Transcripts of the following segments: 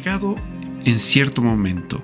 Llegado en cierto momento,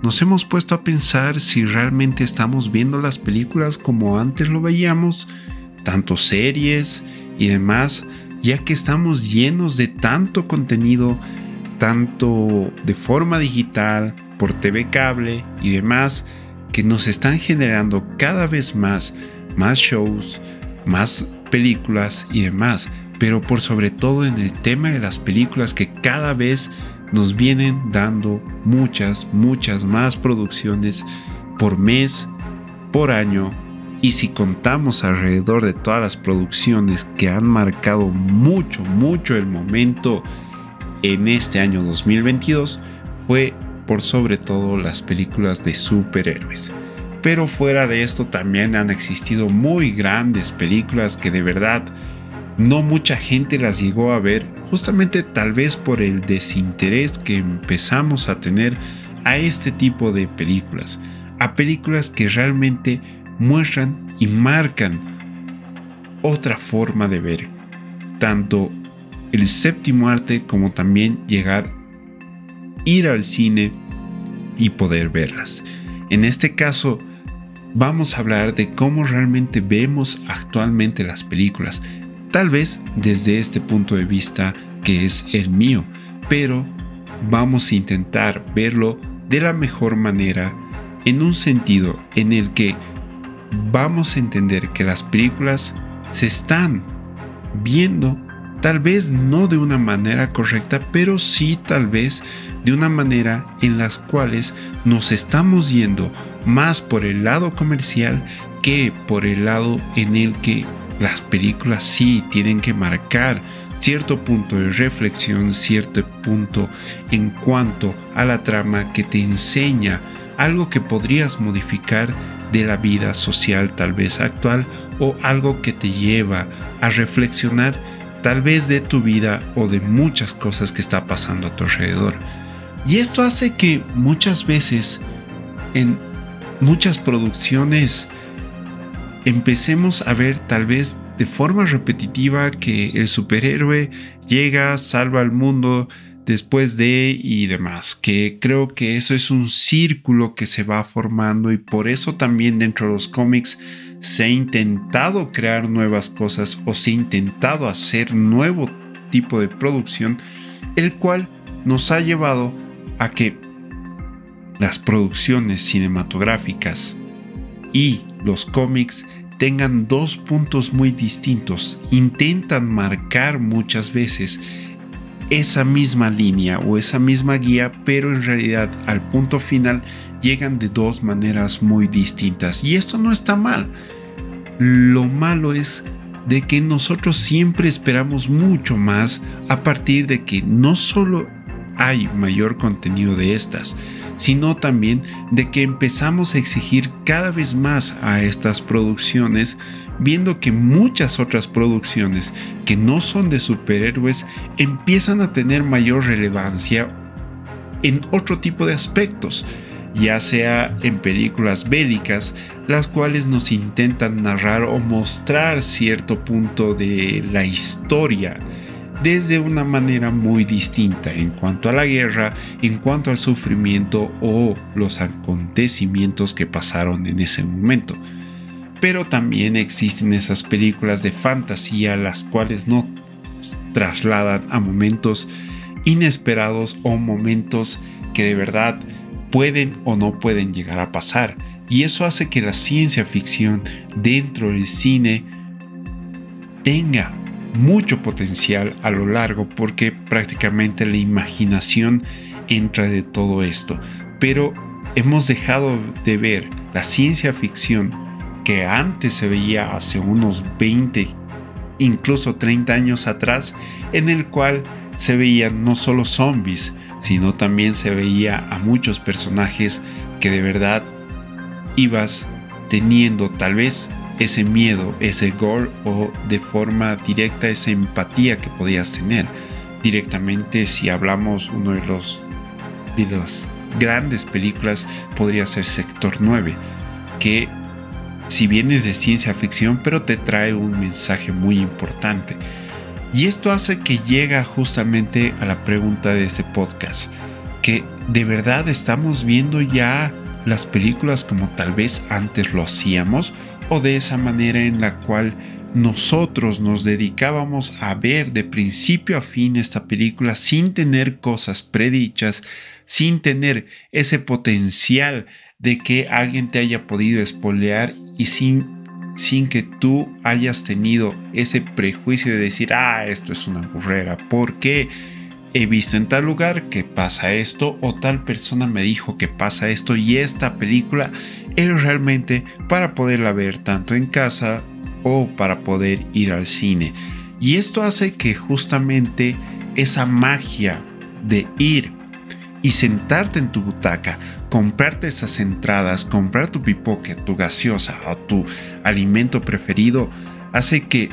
nos hemos puesto a pensar si realmente estamos viendo las películas como antes lo veíamos, tanto series y demás, ya que estamos llenos de tanto contenido, tanto de forma digital, por TV cable y demás, que nos están generando cada vez más, más shows, más películas y demás, pero por sobre todo en el tema de las películas que cada vez nos vienen dando muchas, muchas más producciones por mes, por año, y si contamos alrededor de todas las producciones que han marcado mucho, mucho el momento en este año 2022, fue por sobre todo las películas de superhéroes. Pero fuera de esto también han existido muy grandes películas que de verdad no mucha gente las llegó a ver, justamente tal vez por el desinterés que empezamos a tener a este tipo de películas, a películas que realmente muestran y marcan otra forma de ver, tanto el séptimo arte como también llegar, ir al cine y poder verlas. En este caso, vamos a hablar de cómo realmente vemos actualmente las películas, tal vez desde este punto de vista que es el mío, pero vamos a intentar verlo de la mejor manera en un sentido en el que vamos a entender que las películas se están viendo tal vez no de una manera correcta, pero sí tal vez de una manera en las cuales nos estamos yendo más por el lado comercial que por el lado en el que las películas sí tienen que marcar cierto punto de reflexión, cierto punto en cuanto a la trama que te enseña algo que podrías modificar de la vida social tal vez actual o algo que te lleva a reflexionar tal vez de tu vida o de muchas cosas que está pasando a tu alrededor. Y esto hace que muchas veces en muchas producciones empecemos a ver tal vez de forma repetitiva que el superhéroe llega, salva al mundo después de y demás, que creo que eso es un círculo que se va formando y por eso también dentro de los cómics se ha intentado crear nuevas cosas o se ha intentado hacer nuevo tipo de producción, el cual nos ha llevado a que las producciones cinematográficas y los cómics tengan dos puntos muy distintos. Intentan marcar muchas veces esa misma línea o esa misma guía, pero en realidad al punto final llegan de dos maneras muy distintas. Y esto no está mal. Lo malo es de que nosotros siempre esperamos mucho más a partir de que no solo hay mayor contenido de estas, sino también de que empezamos a exigir cada vez más a estas producciones, viendo que muchas otras producciones que no son de superhéroes empiezan a tener mayor relevancia en otro tipo de aspectos, ya sea en películas bélicas, las cuales nos intentan narrar o mostrar cierto punto de la historia desde una manera muy distinta en cuanto a la guerra, en cuanto al sufrimiento o los acontecimientos que pasaron en ese momento. Pero también existen esas películas de fantasía las cuales no trasladan a momentos inesperados o momentos que de verdad pueden o no pueden llegar a pasar. Y eso hace que la ciencia ficción dentro del cine tenga mucho potencial a lo largo porque prácticamente la imaginación entra de todo esto. Pero hemos dejado de ver la ciencia ficción que antes se veía hace unos 20, incluso 30 años atrás, en el cual se veían no solo zombies, sino también se veía a muchos personajes que de verdad ibas teniendo tal vez ese miedo, ese gore o de forma directa esa empatía que podías tener. Directamente si hablamos uno de los de las grandes películas podría ser Sector 9, que si bien es de ciencia ficción, pero te trae un mensaje muy importante. Y esto hace que llega justamente a la pregunta de este podcast, que de verdad estamos viendo ya las películas como tal vez antes lo hacíamos o de esa manera en la cual nosotros nos dedicábamos a ver de principio a fin esta película sin tener cosas predichas, sin tener ese potencial de que alguien te haya podido espolear y sin, sin que tú hayas tenido ese prejuicio de decir, ah, esto es una burrera, porque he visto en tal lugar que pasa esto o tal persona me dijo que pasa esto y esta película es realmente para poderla ver tanto en casa o para poder ir al cine. Y esto hace que justamente esa magia de ir y sentarte en tu butaca, comprarte esas entradas, comprar tu pipoque, tu gaseosa o tu alimento preferido, hace que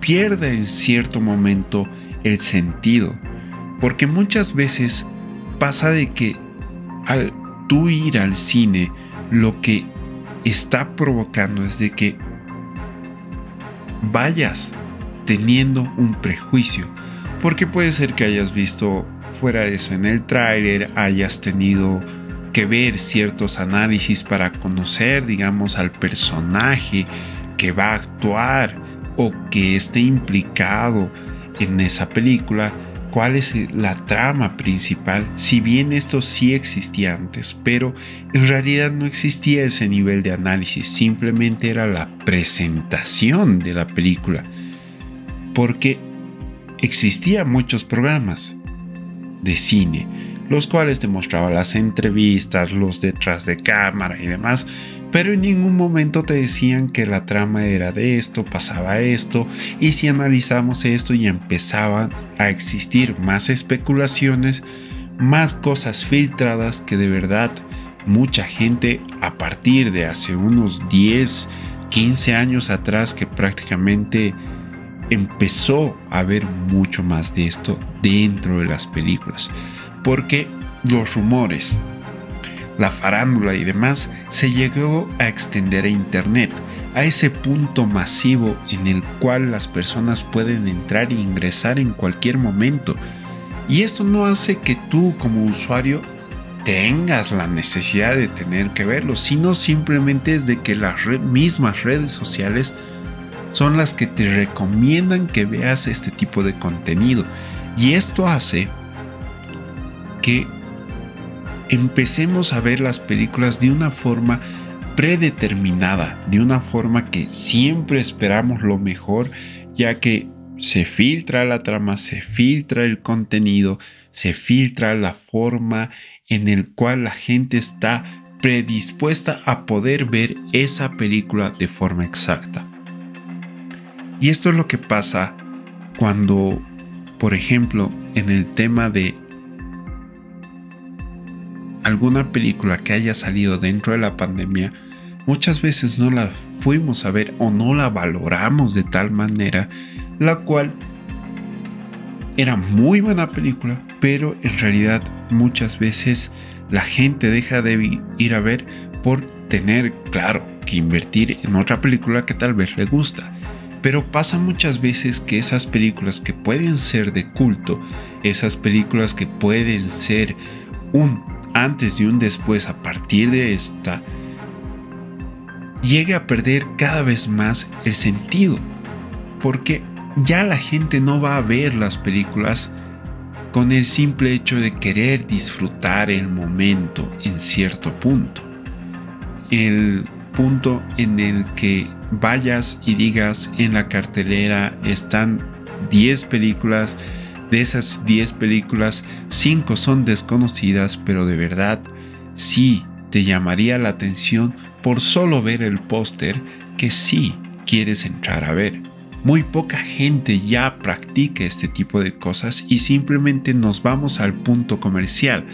pierda en cierto momento el sentido. Porque muchas veces pasa de que al tú ir al cine, lo que está provocando es de que vayas teniendo un prejuicio. Porque puede ser que hayas visto fuera de eso en el tráiler, hayas tenido que ver ciertos análisis para conocer, digamos, al personaje que va a actuar o que esté implicado en esa película, cuál es la trama principal, si bien esto sí existía antes, pero en realidad no existía ese nivel de análisis, simplemente era la presentación de la película, porque existían muchos programas de cine, los cuales te mostraban las entrevistas, los detrás de cámara y demás, pero en ningún momento te decían que la trama era de esto, pasaba esto, y si analizamos esto y empezaban a existir más especulaciones, más cosas filtradas que de verdad mucha gente a partir de hace unos 10, 15 años atrás que prácticamente empezó a ver mucho más de esto dentro de las películas. Porque los rumores, la farándula y demás se llegó a extender a Internet, a ese punto masivo en el cual las personas pueden entrar e ingresar en cualquier momento. Y esto no hace que tú como usuario tengas la necesidad de tener que verlo, sino simplemente es de que las mismas redes sociales son las que te recomiendan que veas este tipo de contenido. Y esto hace que empecemos a ver las películas de una forma predeterminada, de una forma que siempre esperamos lo mejor, ya que se filtra la trama, se filtra el contenido, se filtra la forma en el cual la gente está predispuesta a poder ver esa película de forma exacta. Y esto es lo que pasa cuando, por ejemplo, en el tema de alguna película que haya salido dentro de la pandemia, muchas veces no la fuimos a ver o no la valoramos de tal manera, la cual era muy buena película, pero en realidad muchas veces la gente deja de ir a ver por tener, claro, que invertir en otra película que tal vez le gusta. Pero pasa muchas veces que esas películas que pueden ser de culto, esas películas que pueden ser un antes y un después a partir de esta, llegue a perder cada vez más el sentido. Porque ya la gente no va a ver las películas con el simple hecho de querer disfrutar el momento en cierto punto. El punto en el que vayas y digas en la cartelera están 10 películas de esas 10 películas, 5 son desconocidas, pero de verdad sí te llamaría la atención por solo ver el póster que sí quieres entrar a ver. Muy poca gente ya practica este tipo de cosas y simplemente nos vamos al punto comercial,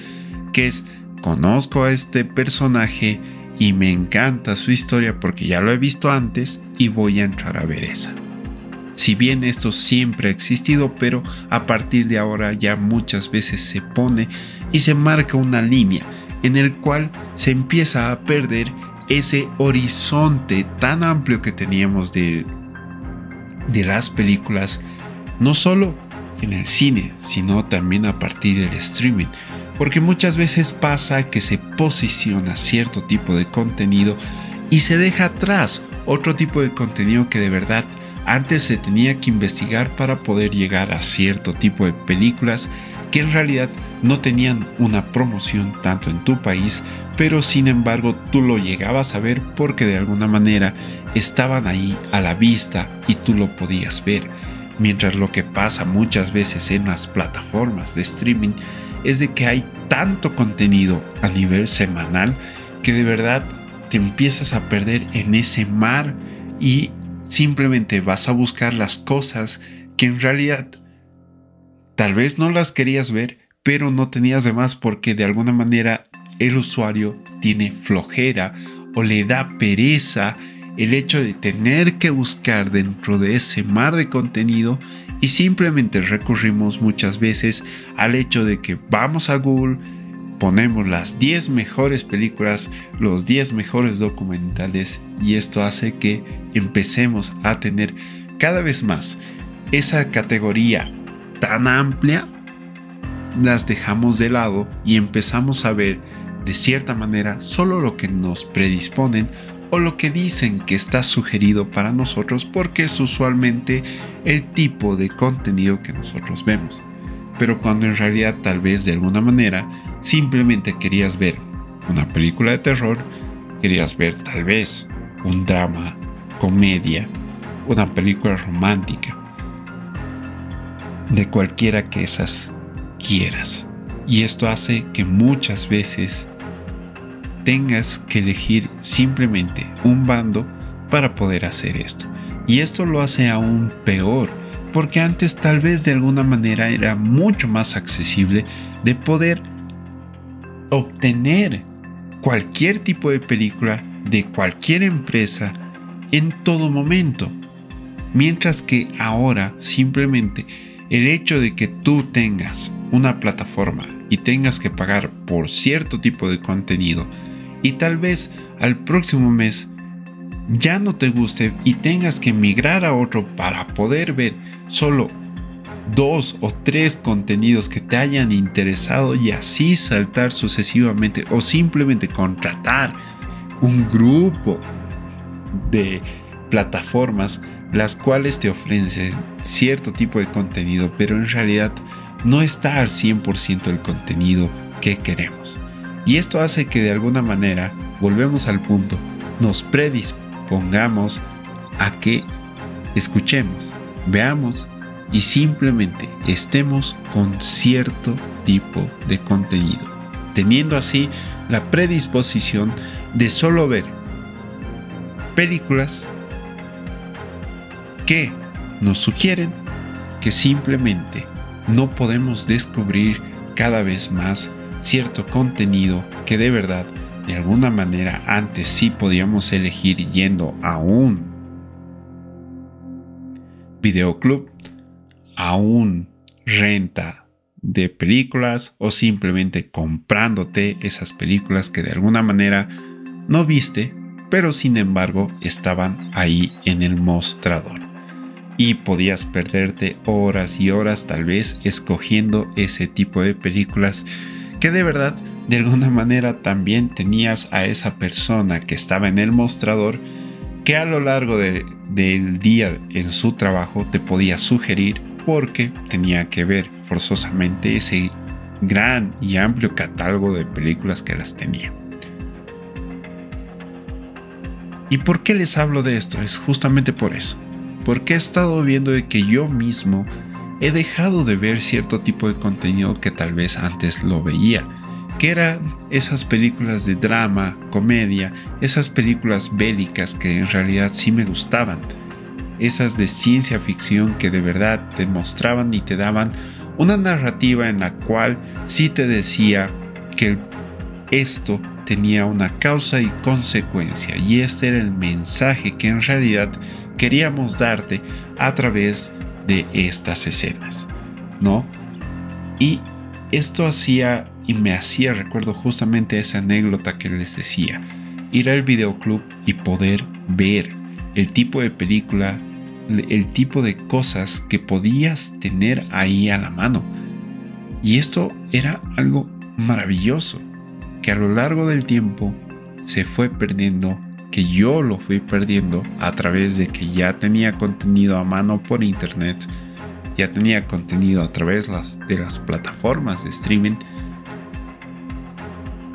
que es conozco a este personaje y me encanta su historia porque ya lo he visto antes y voy a entrar a ver esa. Si bien esto siempre ha existido, pero a partir de ahora ya muchas veces se pone y se marca una línea en el cual se empieza a perder ese horizonte tan amplio que teníamos de, de las películas No solo en el cine, sino también a partir del streaming. Porque muchas veces pasa que se posiciona cierto tipo de contenido y se deja atrás otro tipo de contenido que de verdad antes se tenía que investigar para poder llegar a cierto tipo de películas que en realidad no tenían una promoción tanto en tu país, pero sin embargo tú lo llegabas a ver porque de alguna manera estaban ahí a la vista y tú lo podías ver. Mientras lo que pasa muchas veces en las plataformas de streaming es de que hay tanto contenido a nivel semanal que de verdad te empiezas a perder en ese mar y simplemente vas a buscar las cosas que en realidad tal vez no las querías ver, pero no tenías de más porque de alguna manera el usuario tiene flojera o le da pereza el hecho de tener que buscar dentro de ese mar de contenido y simplemente recurrimos muchas veces al hecho de que vamos a Google, ponemos las 10 mejores películas, los 10 mejores documentales y esto hace que empecemos a tener cada vez más esa categoría tan amplia, las dejamos de lado y empezamos a ver de cierta manera solo lo que nos predisponen o lo que dicen que está sugerido para nosotros porque es usualmente el tipo de contenido que nosotros vemos. Pero cuando en realidad tal vez de alguna manera simplemente querías ver una película de terror, querías ver tal vez un drama, comedia, una película romántica, de cualquiera que esas quieras. Y esto hace que muchas veces tengas que elegir simplemente un bando para poder hacer esto. Y esto lo hace aún peor, porque antes tal vez de alguna manera era mucho más accesible de poder obtener cualquier tipo de película de cualquier empresa en todo momento. Mientras que ahora simplemente el hecho de que tú tengas una plataforma y tengas que pagar por cierto tipo de contenido y tal vez al próximo mes ya no te guste y tengas que migrar a otro para poder ver solo dos o tres contenidos que te hayan interesado y así saltar sucesivamente o simplemente contratar un grupo de plataformas las cuales te ofrecen cierto tipo de contenido pero en realidad no está al 100% el contenido que queremos. Y esto hace que de alguna manera, volvemos al punto, nos predispongamos a que escuchemos, veamos y simplemente estemos con cierto tipo de contenido, teniendo así la predisposición de solo ver películas que nos sugieren que simplemente no podemos descubrir cada vez más cierto contenido que de verdad de alguna manera antes sí podíamos elegir yendo a un videoclub, a un renta de películas o simplemente comprándote esas películas que de alguna manera no viste, pero sin embargo estaban ahí en el mostrador. Y podías perderte horas y horas tal vez escogiendo ese tipo de películas que de verdad de alguna manera también tenías a esa persona que estaba en el mostrador que a lo largo del día en su trabajo te podía sugerir porque tenía que ver forzosamente ese gran y amplio catálogo de películas que las tenía. ¿Y por qué les hablo de esto? Es justamente por eso. Porque he estado viendo de que yo mismo he dejado de ver cierto tipo de contenido que tal vez antes lo veía, que eran esas películas de drama, comedia, esas películas bélicas que en realidad sí me gustaban, esas de ciencia ficción que de verdad te mostraban y te daban una narrativa en la cual sí te decía que esto tenía una causa y consecuencia y este era el mensaje que en realidad queríamos darte a través de estas escenas, ¿no? Y esto hacía y me hacía, recuerdo justamente esa anécdota que les decía, ir al videoclub y poder ver el tipo de película el tipo de cosas que podías tener ahí a la mano. Y esto era algo maravilloso, que a lo largo del tiempo se fue perdiendo, que yo lo fui perdiendo a través de que ya tenía contenido a mano por internet, ya tenía contenido a través de las plataformas de streaming.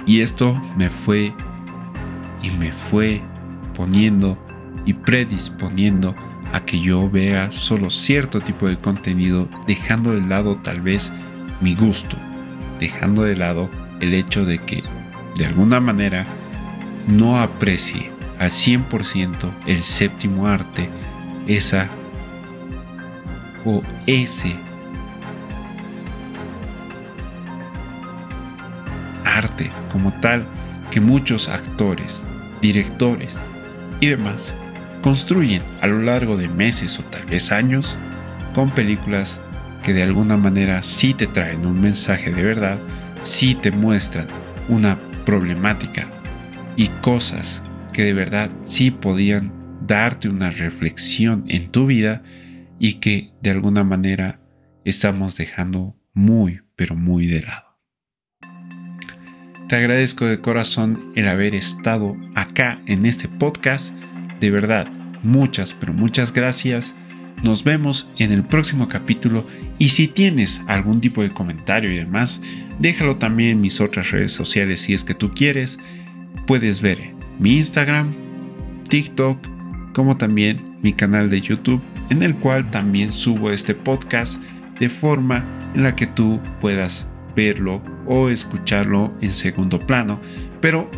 Y esto me fue y me fue poniendo y predisponiendo a que yo vea solo cierto tipo de contenido, dejando de lado tal vez mi gusto, dejando de lado el hecho de que de alguna manera no aprecie al 100% el séptimo arte, esa o ese arte como tal que muchos actores, directores y demás construyen a lo largo de meses o tal vez años con películas que de alguna manera sí te traen un mensaje de verdad, sí te muestran una problemática y cosas que de verdad sí podían darte una reflexión en tu vida y que de alguna manera estamos dejando muy, pero muy de lado. Te agradezco de corazón el haber estado acá en este podcast de verdad, muchas, pero muchas gracias. Nos vemos en el próximo capítulo y si tienes algún tipo de comentario y demás, déjalo también en mis otras redes sociales si es que tú quieres. Puedes ver mi Instagram, TikTok, como también mi canal de YouTube, en el cual también subo este podcast de forma en la que tú puedas verlo o escucharlo en segundo plano, pero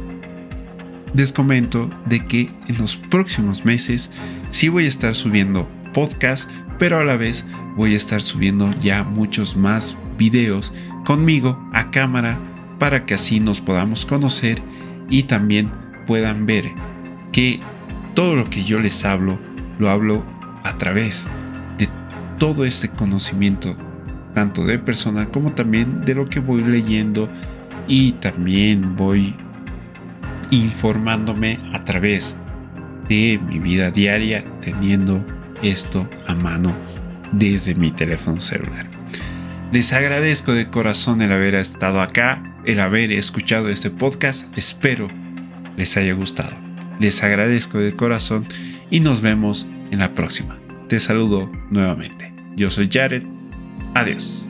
les comento de que en los próximos meses sí voy a estar subiendo podcast, pero a la vez voy a estar subiendo ya muchos más videos conmigo a cámara para que así nos podamos conocer y también puedan ver que todo lo que yo les hablo lo hablo a través de todo este conocimiento tanto de persona como también de lo que voy leyendo y también voy informándome a través de mi vida diaria teniendo esto a mano desde mi teléfono celular. Les agradezco de corazón el haber estado acá, el haber escuchado este podcast. Espero les haya gustado. Les agradezco de corazón y nos vemos en la próxima. Te saludo nuevamente. Yo soy Jared. Adiós.